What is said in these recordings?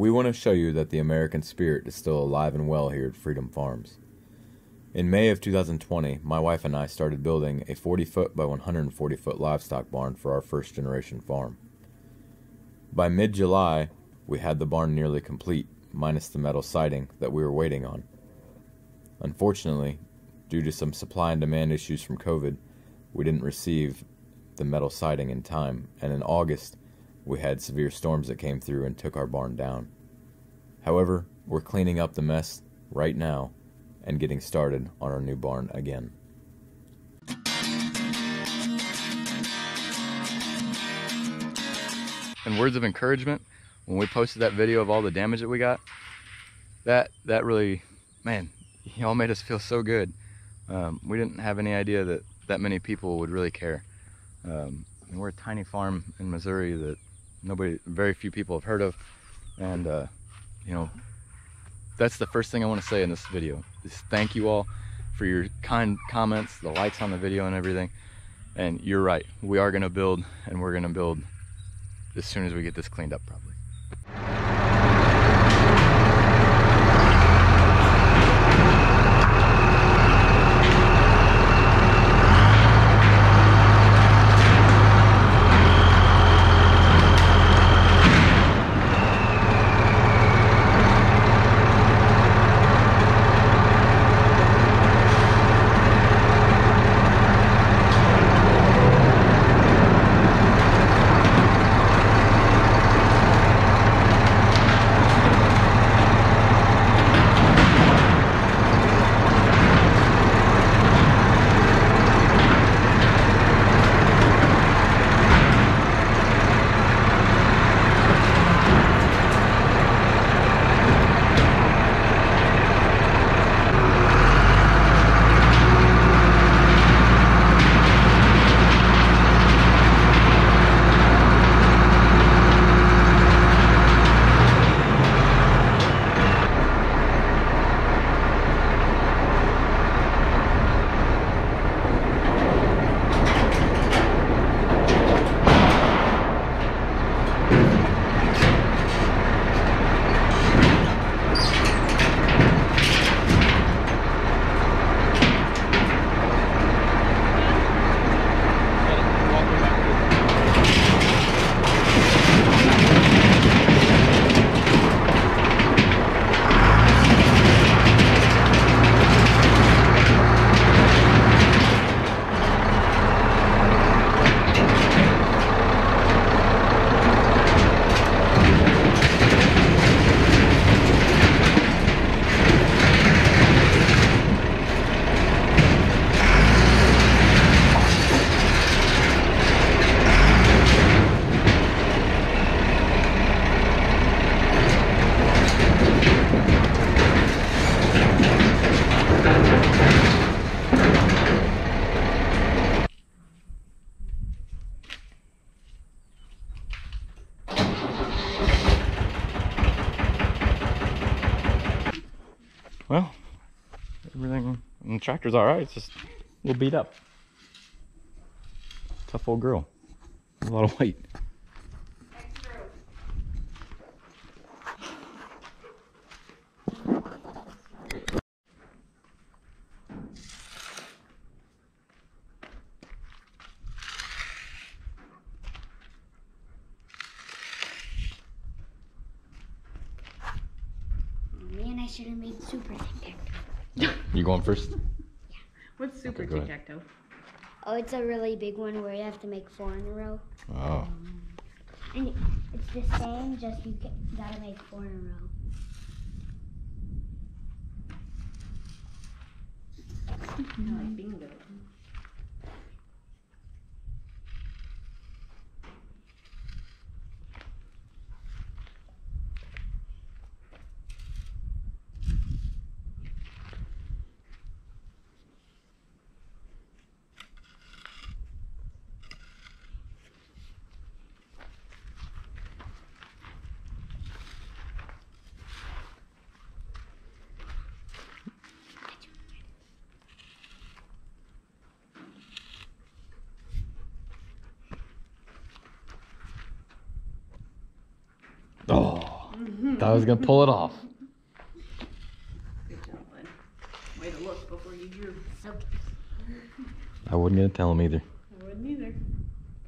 We want to show you that the American spirit is still alive and well here at Freedom Farms. In May of 2020, my wife and I started building a 40 foot by 140 foot livestock barn for our first generation farm. By mid July, we had the barn nearly complete, minus the metal siding that we were waiting on. Unfortunately, due to some supply and demand issues from COVID, we didn't receive the metal siding in time, and in August, we had severe storms that came through and took our barn down. However, we're cleaning up the mess right now and getting started on our new barn again. And words of encouragement, when we posted that video of all the damage that we got, that that really, man, y'all made us feel so good. Um, we didn't have any idea that that many people would really care. Um, and we're a tiny farm in Missouri that nobody, very few people have heard of, and uh, you know, that's the first thing I want to say in this video is thank you all for your kind comments, the likes on the video and everything. And you're right, we are going to build and we're going to build as soon as we get this cleaned up probably. Well, everything the tractor's all right. It's just a little beat up. Tough old girl. A lot of weight. Man, I should have made super tic You going first? Yeah. What's super go ahead. tic-tac-toe? Oh, it's a really big one where you have to make four in a row. Oh. And it's the same, just you gotta make four in a row. I like bingo. Oh. Thought I was gonna pull it off. Good job, bud. Way to look before you drew. I wasn't gonna tell him either. I wouldn't either.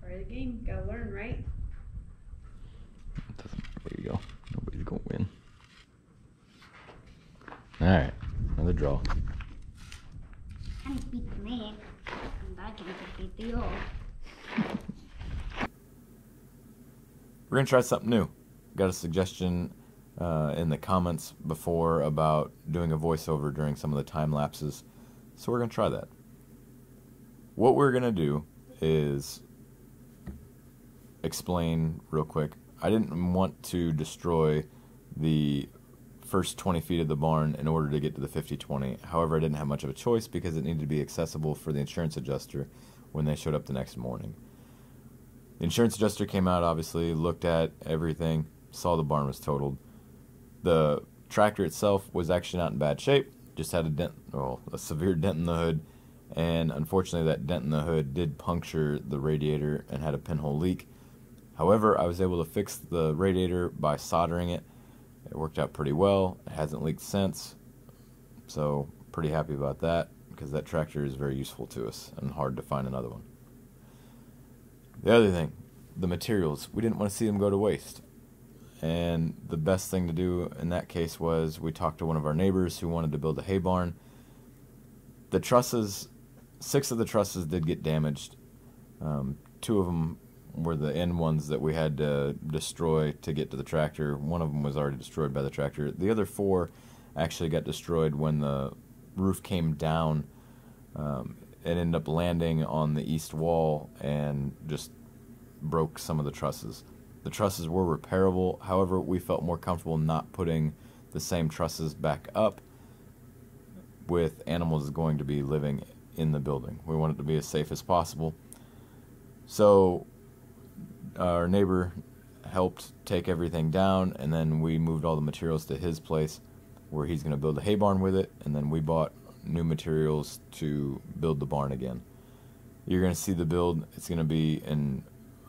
Part of the game. Gotta learn, right? There you go. Nobody's gonna win. Alright, another draw. Can beat me. And I can beat you. We're gonna try something new. Got a suggestion uh, in the comments before about doing a voiceover during some of the time lapses, so we're gonna try that. What we're gonna do is explain real quick. I didn't want to destroy the first 20 feet of the barn in order to get to the 5020. However, I didn't have much of a choice because it needed to be accessible for the insurance adjuster when they showed up the next morning. The insurance adjuster came out, obviously, looked at everything, saw the barn was totaled. The tractor itself was actually not in bad shape, just had a dent, well, a severe dent in the hood, and unfortunately, that dent in the hood did puncture the radiator and had a pinhole leak. However, I was able to fix the radiator by soldering it. It worked out pretty well. It hasn't leaked since, so pretty happy about that because that tractor is very useful to us and hard to find another one. The other thing, the materials. We didn't want to see them go to waste. And the best thing to do in that case was we talked to one of our neighbors who wanted to build a hay barn. The trusses, six of the trusses did get damaged. Um, two of them were the end ones that we had to destroy to get to the tractor. One of them was already destroyed by the tractor. The other four actually got destroyed when the roof came down. Um, it ended up landing on the east wall and just broke some of the trusses. The trusses were repairable, however, we felt more comfortable not putting the same trusses back up with animals going to be living in the building. We want it to be as safe as possible. So, our neighbor helped take everything down, and then we moved all the materials to his place where he's going to build a hay barn with it, and then we bought new materials to build the barn again. You're going to see the build. It's going to be in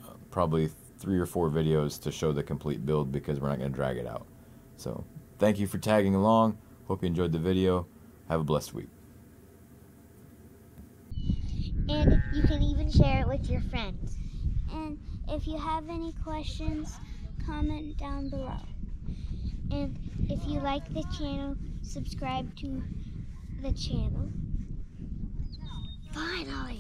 uh, probably three or four videos to show the complete build because we're not going to drag it out. So, thank you for tagging along. Hope you enjoyed the video. Have a blessed week. And you can even share it with your friends. And if you have any questions, comment down below. And if you like the channel, subscribe to the channel. Finally.